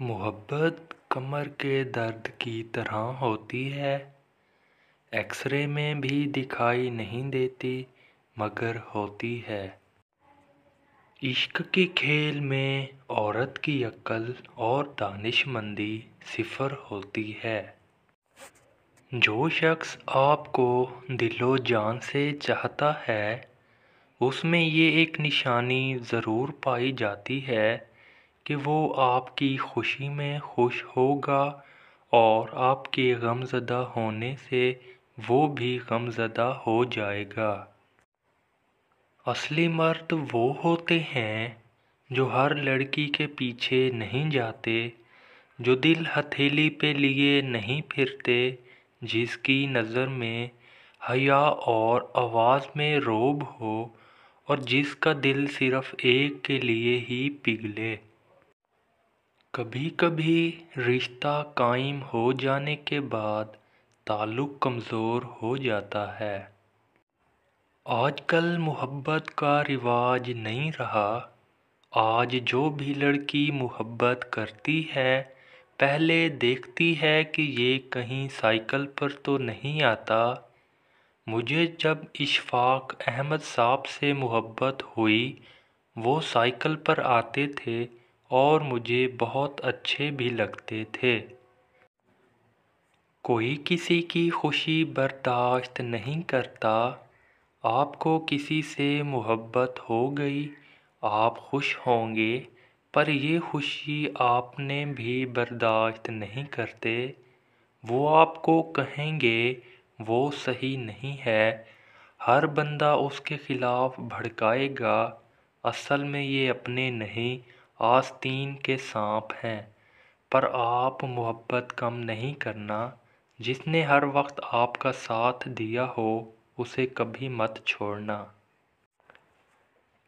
मोहब्बत कमर के दर्द की तरह होती है। एक्सरे में भी दिखाई नहीं देती, मगर होती है। इश्क के खेल में औरत की अक्ल और दानिशमंदी सिफर होती है। जो शख्स आपको दिलो जान से चाहता है, उसमें ये एक निशानी ज़रूर पाई जाती है कि वो आपकी खुशी में खुश होगा और आपके गमज़दा होने से वो भी गमज़दा हो जाएगा। असली मर्द वो होते हैं जो हर लड़की के पीछे नहीं जाते, जो दिल हथेली पे लिए नहीं फिरते, जिसकी नज़र में हया और आवाज़ में रोब हो और जिसका दिल सिर्फ़ एक के लिए ही पिघले। कभी कभी रिश्ता कायम हो जाने के बाद ताल्लुक़ कमज़ोर हो जाता है। आजकल मोहब्बत का रिवाज नहीं रहा। आज जो भी लड़की मोहब्बत करती है, पहले देखती है कि ये कहीं साइकिल पर तो नहीं आता। मुझे जब इशफाक अहमद साहब से मोहब्बत हुई, वो साइकिल पर आते थे और मुझे बहुत अच्छे भी लगते थे। कोई किसी की खुशी बर्दाश्त नहीं करता। आपको किसी से मोहब्बत हो गई, आप खुश होंगे, पर ये खुशी आपने भी बर्दाश्त नहीं करते। वो आपको कहेंगे, वो सही नहीं है। हर बंदा उसके ख़िलाफ़ भड़काएगा। असल में ये अपने नहीं आस्तीन के सांप हैं, पर आप मोहब्बत कम नहीं करना। जिसने हर वक्त आपका साथ दिया हो, उसे कभी मत छोड़ना।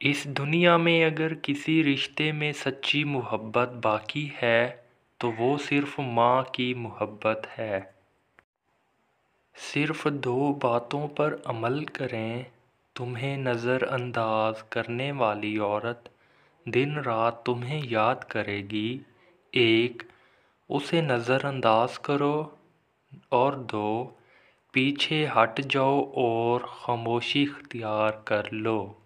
इस दुनिया में अगर किसी रिश्ते में सच्ची मोहब्बत बाकी है तो वो सिर्फ़ माँ की मोहब्बत है। सिर्फ़ दो बातों पर अमल करें, तुम्हें नज़रअंदाज करने वाली औरत दिन रात तुम्हें याद करेगी। एक, उसे नज़रअंदाज करो। और दो, पीछे हट जाओ और ख़ामोशी इख्तियार कर लो।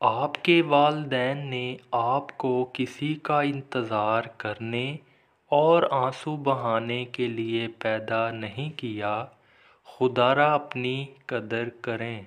आपके वालदेन ने आपको किसी का इंतज़ार करने और आँसू बहाने के लिए पैदा नहीं किया। खुदारा अपनी कदर करें।